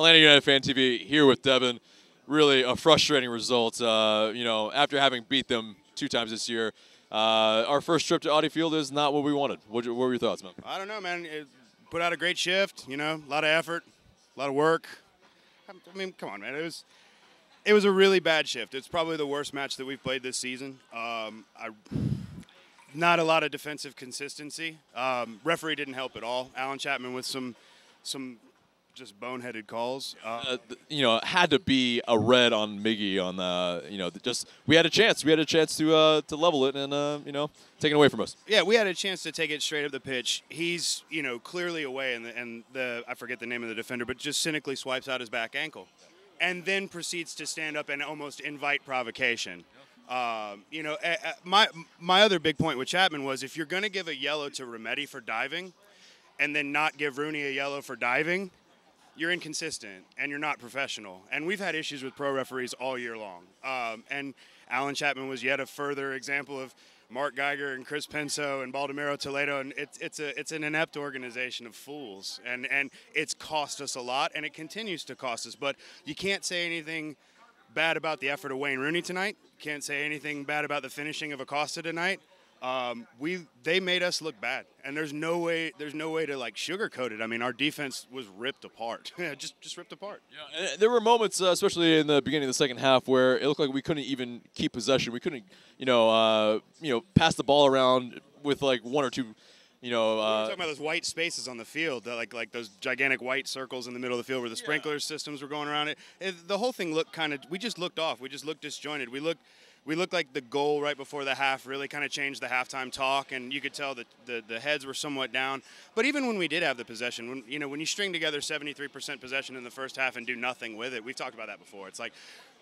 Atlanta United Fan TV here with Devin. Really a frustrating result. Uh, you know, after having beat them two times this year, uh, our first trip to Audi Field is not what we wanted. What, what were your thoughts, man? I don't know, man. It put out a great shift. You know, a lot of effort, a lot of work. I mean, come on, man. It was it was a really bad shift. It's probably the worst match that we've played this season. Um, I, not a lot of defensive consistency. Um, referee didn't help at all. Allen Chapman with some some just boneheaded calls. Uh, Uh, you know, had to be a red on Miggy on the. You know, just we had a chance. We had a chance to uh, to level it and uh, you know take it away from us. yeah, we had a chance to take it straight up the pitch. He's you know clearly away, and the, and the I forget the name of the defender, but just cynically swipes out his back ankle, and then proceeds to stand up and almost invite provocation. Um, you know, my my other big point with Chapman was if you're going to give a yellow to Remedi for diving, and then not give Rooney a yellow for diving, you're inconsistent and you're not professional. And we've had issues with pro referees all year long. Um, and Allen Chapman was yet a further example of Mark Geiger and Chris Penso and Baldomero Toledo. And it's, it's, a, it's an inept organization of fools. And, and it's cost us a lot and it continues to cost us. But you can't say anything bad about the effort of Wayne Rooney tonight. Can't say anything bad about the finishing of Acosta tonight. Um, we they made us look bad, and there's no way there's no way to like sugarcoat it. I mean, our defense was ripped apart, just just ripped apart. Yeah, and there were moments, uh, especially in the beginning of the second half, where it looked like we couldn't even keep possession. We couldn't, you know, uh, you know, pass the ball around with like one or two, you know. Uh, talking about those white spaces on the field, like like those gigantic white circles in the middle of the field where the sprinkler systems were going around it. it the whole thing looked kind of. We just looked off. We just looked disjointed. We looked. We looked like the goal right before the half really kind of changed the halftime talk, and you could tell that the, the heads were somewhat down. But even when we did have the possession, when you know when you string together 73% possession in the first half and do nothing with it, we've talked about that before. It's like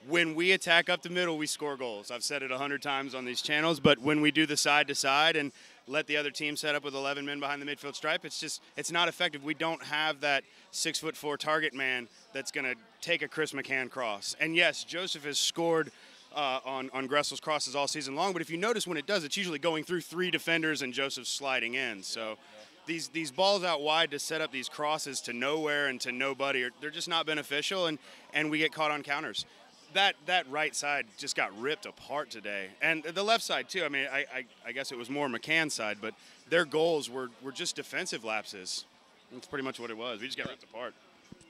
when we attack up the middle, we score goals. I've said it a hundred times on these channels, but when we do the side to side and let the other team set up with 11 men behind the midfield stripe, it's just it's not effective. We don't have that six foot four target man that's going to take a Chris McCann cross. And yes, Josef has scored. Uh, on on Gressel's crosses all season long, but if you notice when it does, it's usually going through three defenders and Josef sliding in. So these these balls out wide to set up these crosses to nowhere and to nobody, are, they're just not beneficial, and and we get caught on counters that that right side just got ripped apart today, and the left side too. I mean, I, I, I guess it was more McCann's side, but their goals were, were just defensive lapses. That's pretty much what it was. We just got ripped apart.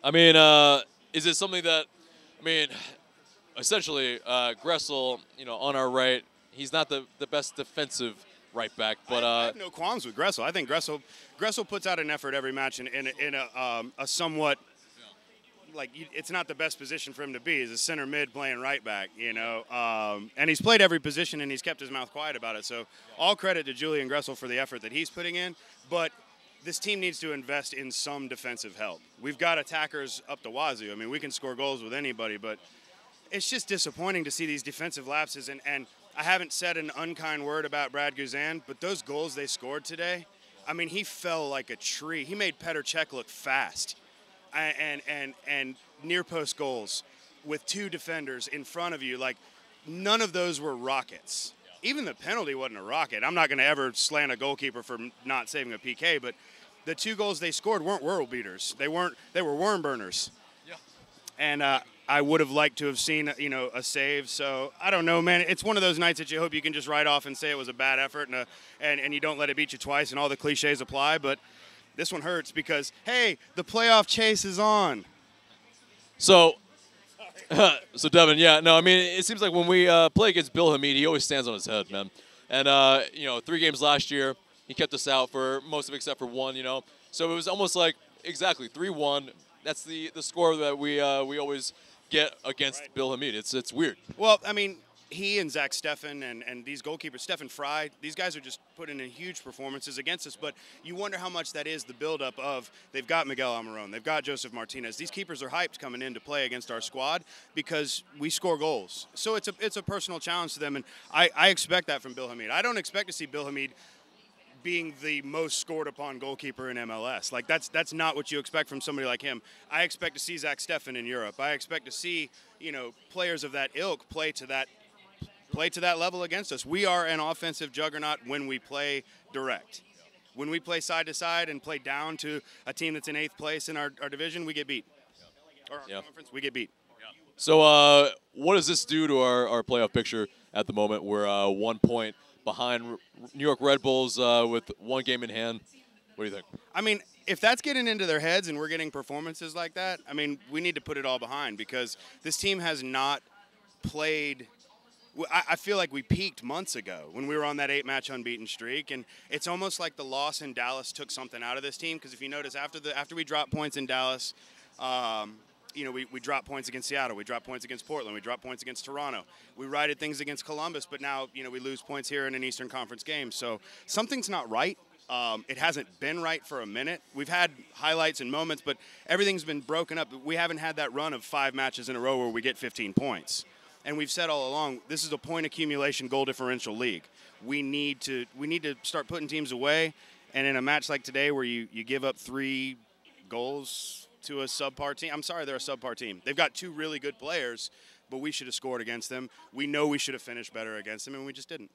I mean, uh, is it something that, I mean, essentially, uh, Gressel, you know, on our right, he's not the, the best defensive right back, but I, I uh, have no qualms with Gressel. I think Gressel Gressel puts out an effort every match in in, a- in a, um, a somewhat like it's not the best position for him to be. He's a center mid playing right back, you know, um, and he's played every position and he's kept his mouth quiet about it. So all credit to Julian Gressel for the effort that he's putting in, but. This team needs to invest in some defensive help. We've got attackers up the wazoo. I mean, we can score goals with anybody, but it's just disappointing to see these defensive lapses. And, and I haven't said an unkind word about Brad Guzan, but those goals they scored today, I mean, he fell like a tree. He made Petr Cech look fast, and and and, and near post goals with two defenders in front of you. Like none of those were rockets. Even the penalty wasn't a rocket. I'm not going to ever slant a goalkeeper for not saving a PK, but the two goals they scored weren't world beaters. They weren't. They were worm burners Yeah. and uh, I would have liked to have seen you know a save. So I don't know, man. It's one of those nights that you hope you can just write off and say it was a bad effort, and a, and, and you don't let it beat you twice, and all the cliches apply. But this one hurts because hey, the playoff chase is on. so. so Devin, yeah, no, I mean, it seems like when we uh, play against Bill Hamid, he always stands on his head, man. And uh, you know, three games last year, he kept us out for most of it except for one, you know. So it was almost like exactly three-one. That's the the score that we uh, we always get against Bill Hamid. It's it's weird. Well, I mean, he and Zach Steffen and, and these goalkeepers, Stefan Frei, these guys are just putting in huge performances against us. But you wonder how much that is the buildup of they've got Miguel Almiron, they've got Josef Martinez. These keepers are hyped coming in to play against our squad because we score goals. So it's a it's a personal challenge to them, and I, I expect that from Bill Hamid. I don't expect to see Bill Hamid being the most scored upon goalkeeper in MLS. Like that's that's not what you expect from somebody like him. I expect to see Zach Steffen in Europe. I expect to see you know players of that ilk play to that play to that level against us. We are an offensive juggernaut when we play direct. When we play side to side and play down to a team that's in eighth place in our, our division, we get beat. or our Yeah. conference, we get beat. So, uh, what does this do to our, our playoff picture at the moment? We're uh, one point behind New York Red Bulls uh, with one game in hand. What do you think? I mean, if that's getting into their heads and we're getting performances like that, I mean, we need to put it all behind because this team has not played. I feel like we peaked months ago when we were on that eight-match unbeaten streak, and it's almost like the loss in Dallas took something out of this team. Because if you notice, after the after we dropped points in Dallas, um, you know, we, we dropped points against Seattle, we dropped points against Portland, we dropped points against Toronto, we righted things against Columbus, but now you know we lose points here in an Eastern Conference game. So something's not right. Um, it hasn't been right for a minute. We've had highlights and moments, but everything's been broken up. We haven't had that run of five matches in a row where we get 15 points. And we've said all along, this is a point accumulation goal differential league. We need to we need to start putting teams away. And in a match like today, where you, you give up three goals to a subpar team, I'm sorry, they're a subpar team. They've got two really good players, but we should have scored against them. We know we should have finished better against them, and we just didn't.